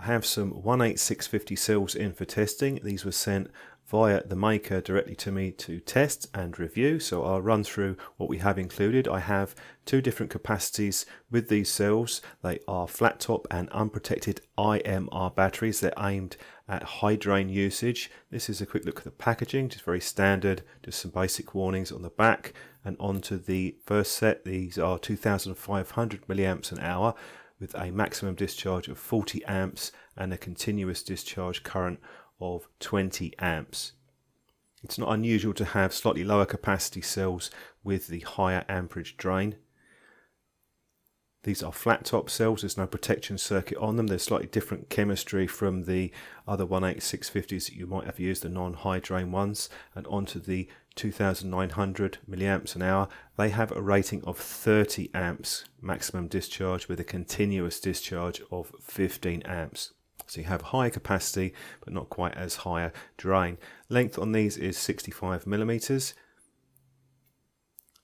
I have some 18650 cells in for testing. These were sent via the maker directly to me to test and review. So I'll run through what we have included. I have two different capacities with these cells. They are flat top and unprotected IMR batteries. They're aimed at high drain usage. This is a quick look at the packaging, just very standard, just some basic warnings on the back. And onto the first set, these are 2500 milliamps an hour with a maximum discharge of 40 amps and a continuous discharge current of 20 amps. It's not unusual to have slightly lower capacity cells with the higher amperage drain. These are flat top cells, there's no protection circuit on them. They're slightly different chemistry from the other 18650s that you might have used, the non-high drain ones. And onto the 2900 milliamps an hour, they have a rating of 30 amps maximum discharge with a continuous discharge of 15 amps. So you have higher capacity, but not quite as high drain. Length on these is 65 millimeters.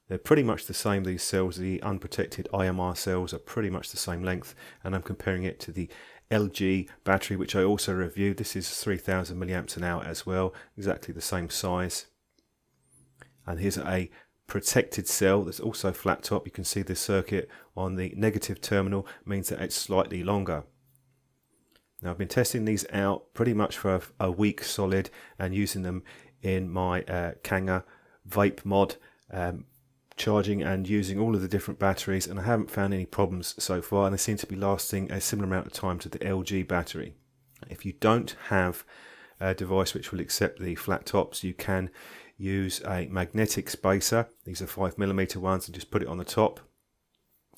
They're pretty much the same, these cells. The unprotected IMR cells are pretty much the same length, and I'm comparing it to the LG battery, which I also reviewed. This is 3000 milliamps an hour as well, exactly the same size. And here's a protected cell that's also flat top. You can see the circuit on the negative terminal means that it's slightly longer. Now I've been testing these out pretty much for a, a week solid and using them in my uh, Kanger vape mod um, charging and using all of the different batteries and I haven't found any problems so far and they seem to be lasting a similar amount of time to the LG battery. If you don't have a device which will accept the flat tops you can use a magnetic spacer. These are 5mm ones and just put it on the top.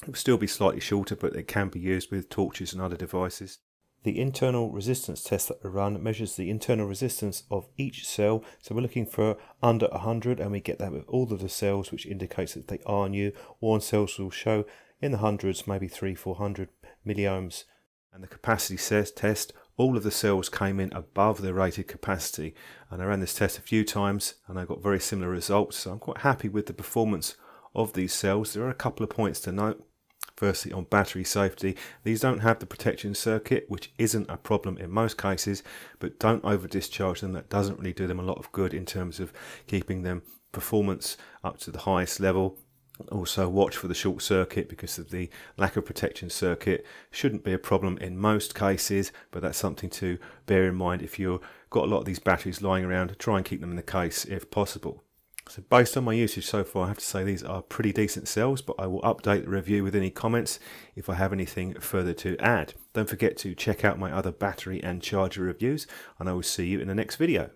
It will still be slightly shorter but it can be used with torches and other devices. The internal resistance test that we run measures the internal resistance of each cell. So we're looking for under 100 and we get that with all of the cells which indicates that they are new. Worn cells will show in the hundreds, maybe 3 400 milliohms. And the capacity test, all of the cells came in above the rated capacity. And I ran this test a few times and I got very similar results. So I'm quite happy with the performance of these cells. There are a couple of points to note. Firstly, on battery safety, these don't have the protection circuit, which isn't a problem in most cases, but don't over discharge them. That doesn't really do them a lot of good in terms of keeping them performance up to the highest level. Also, watch for the short circuit because of the lack of protection circuit. Shouldn't be a problem in most cases, but that's something to bear in mind if you've got a lot of these batteries lying around. Try and keep them in the case if possible. So based on my usage so far, I have to say these are pretty decent cells, but I will update the review with any comments if I have anything further to add. Don't forget to check out my other battery and charger reviews, and I will see you in the next video.